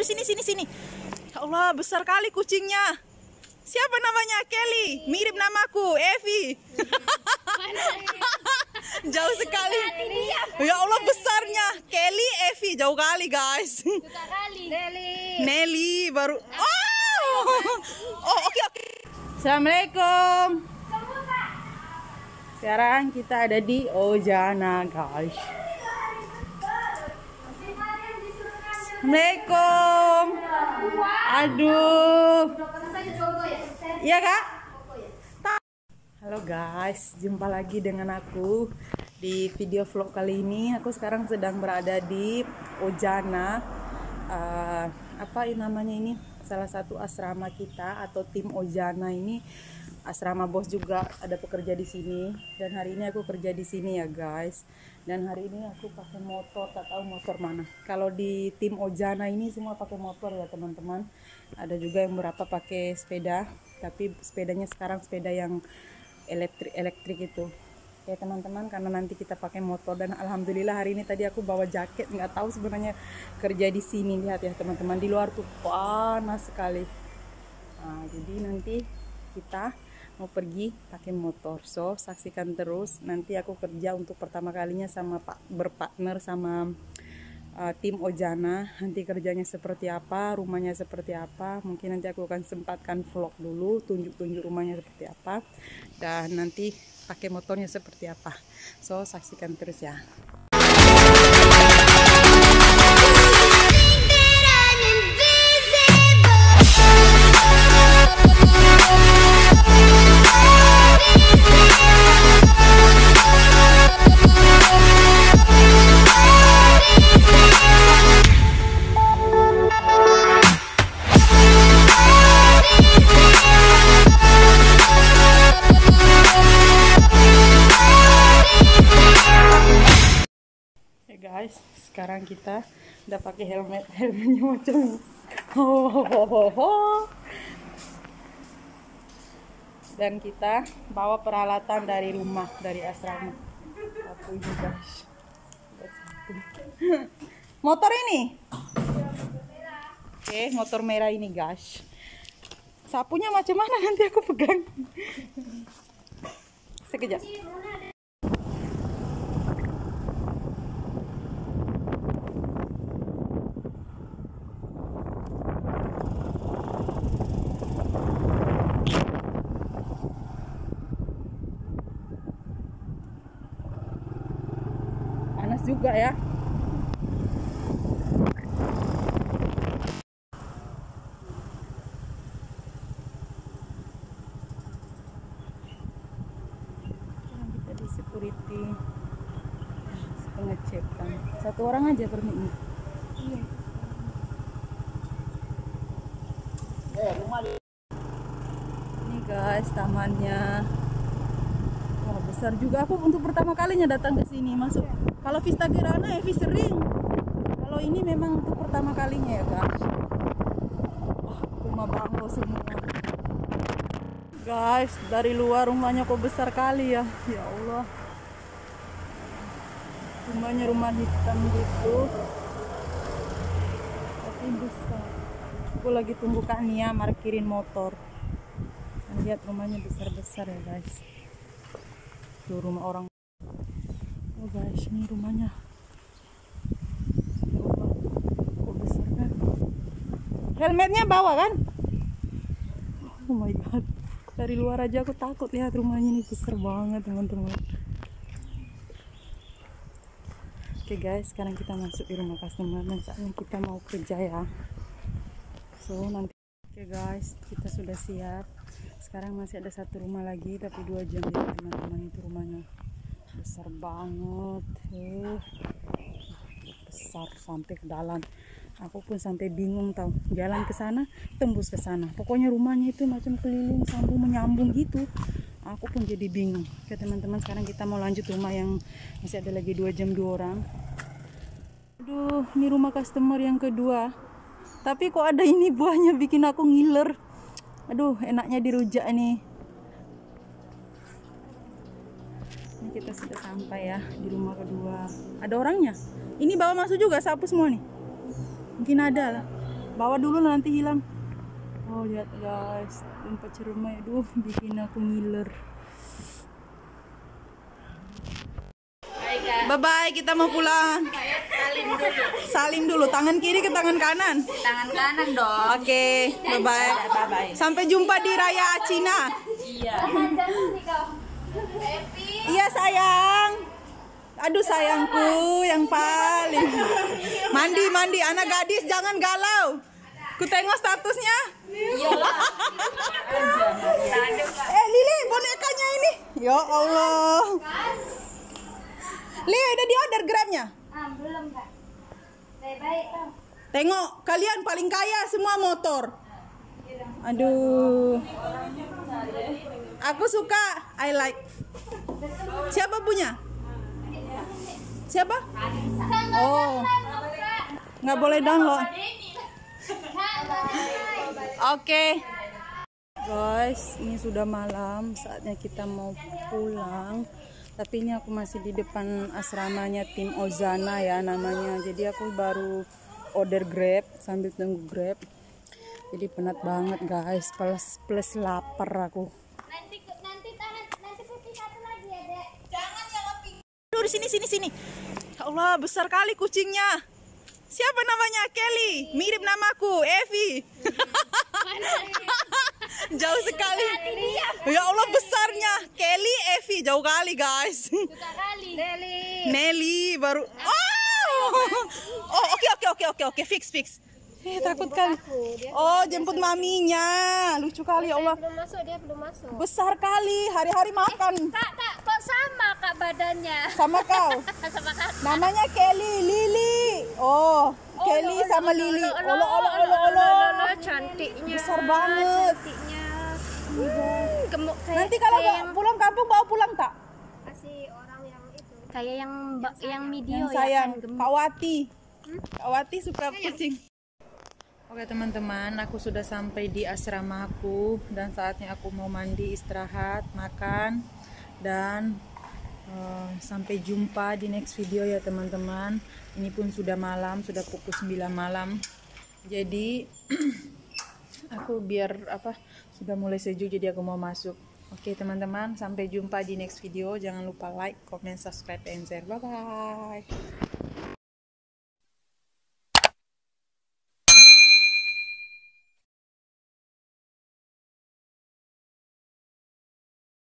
di sini sini sini. Ya Allah, besar kali kucingnya. Siapa namanya? Kelly. Mirip namaku, Evi. Jauh sekali. Ya Allah besarnya. Kelly, Evi jauh kali, guys. Nelly baru. Oh. Oh, oke oke. Assalamualaikum. Sekarang kita ada di Ojana, guys. Assalamualaikum. Aduh. Iya kak? Halo guys, jumpa lagi dengan aku di video vlog kali ini. Aku sekarang sedang berada di Ojana. Eh, apa namanya ini? Salah satu asrama kita atau tim Ojana ini asrama bos juga ada pekerja di sini. Dan hari ini aku kerja di sini ya guys. Dan hari ini aku pakai motor tak tahu motor mana. Kalau di tim Ojana ini semua pakai motor ya teman-teman. Ada juga yang berapa pakai sepeda tapi sepedanya sekarang sepeda yang elektrik elektrik itu. Ya teman-teman karena nanti kita pakai motor. Dan alhamdulillah hari ini tadi aku bawa jaket. Nggak tahu sebenarnya kerja di sini. Lihat ya teman-teman. Di luar tuh panas sekali. Nah, jadi nanti kita mau pergi pakai motor. So saksikan terus. Nanti aku kerja untuk pertama kalinya sama pak berpartner sama uh, tim Ojana. Nanti kerjanya seperti apa rumahnya seperti apa. Mungkin nanti aku akan sempatkan vlog dulu tunjuk-tunjuk rumahnya seperti apa. Dan nanti pakai motornya seperti apa. So saksikan terus ya sekarang kita udah pakai helmet, helmetnya macam ho, ho, ho, ho. Dan kita bawa peralatan dari rumah, dari asrama. Ada satu. Motor ini. Oke, motor merah ini guys. Sapunya macam mana nanti aku pegang. Sekejap. panas juga ya. Sekarang kita di security. Pengecekan. Satu orang aja permitnya ini guys tamannya besar juga aku untuk pertama kalinya datang ke sini masuk. Kalau Vista Kirana Evi sering. Kalau ini memang untuk pertama kalinya ya guys. Wah rumah banglo semua. Guys dari luar rumahnya kok besar kali ya. Ya Allah. Rumahnya rumah hitam gitu. Tapi besar. Aku lagi tunggu Kak Nia markirin motor. Lihat rumahnya besar-besar ya guys tuh rumah orang. Oh guys ini rumahnya. Ya kok besar kan? Helmetnya bawa kan? Oh my god dari luar aja aku takut lihat rumahnya ini besar banget teman-teman. Oke guys sekarang kita masuk di rumah customer. Dan saatnya kita mau kerja ya. So nanti oke guys kita sudah siap sekarang masih ada satu rumah lagi tapi dua jam ya teman-teman. Itu rumahnya besar banget eh. Besar sampai ke dalam. Aku pun sampai bingung tau. Jalan ke sana tembus ke sana. Pokoknya rumahnya itu macam keliling sambung menyambung gitu. Aku pun jadi bingung. Oke teman-teman sekarang kita mau lanjut rumah yang masih ada lagi dua jam dua orang. Aduh ini rumah customer yang kedua. Tapi kok ada ini buahnya bikin aku ngiler aduh enaknya dirujak nih. Ini kita sudah sampai ya di rumah kedua. Ada orangnya? Ini bawa masuk juga sapu semua nih. Mungkin ada lah. Bawa dulu nanti hilang. Oh lihat guys tempat cerumai. Aduh bikin aku ngiler Bye bye, kita mau pulang. Salim dulu. Salim dulu, tangan kiri ke tangan kanan. Tangan kanan dong. Oke, bye bye. Bye bye. Sampai jumpa di Raya Cina. Iya. Iya sayang. Aduh sayangku yang paling. Mandi mandi anak gadis jangan galau. Ku tengok statusnya. eh Lili bonekanya ini. Ya Allah. Li udah di order grabnya. Ah, belum kak. Baik-baik kak. Tengok kalian paling kaya semua motor. Aduh. Aku suka I like. Siapa punya? Siapa? Oh. Nggak boleh download. Oke. Guys, ini sudah malam, saatnya kita mau pulang. Tapi ini aku masih di depan asramanya tim Ozana ya namanya. Jadi aku baru order Grab sambil tunggu Grab. Jadi penat banget guys, plus plus lapar aku. Nanti nanti tahan nanti putih satu lagi ya dek. Aduh, di sini sini sini. Ya Allah, besar kali kucingnya. Siapa namanya? Kelly. Mirip namaku, Evi. Jauh sekali. Ya Allah besarnya. Kelly, Evi, jauh kali guys. Deli. Nelly baru. Oh, oh oke oke oke oke oke fix fix. Eh takut kali. Oh jemput maminya. Lucu kali ya Allah. Belum masuk dia belum masuk. Besar kali. Hari-hari makan. Kak kak kok sama kak badannya? Sama kau. sama kak. Namanya Kelly, Lili. Oh, Kelly sama Lili. Olo olo olo olo. cantiknya. Besar banget. Cantiknya. Hmm, gemuk kayak Nanti kalau kayak yang, pulang kampung bawa pulang tak? kasih orang yang itu. Kayak yang ba- yang video Yang ya sayang, kan, gemuk. Kak Wati. Kak Wati suka kucing. Oke teman-teman, aku sudah sampai di asramaku dan saatnya aku mau mandi, istirahat, makan dan eh, sampai jumpa di next video ya teman-teman. Ini pun sudah malam, sudah pukul 9 malam. Jadi aku biar apa sudah mulai sejuk jadi aku mau masuk. Oke teman-teman, sampai jumpa di next video. Jangan lupa like, comment, subscribe, and share. Bye bye.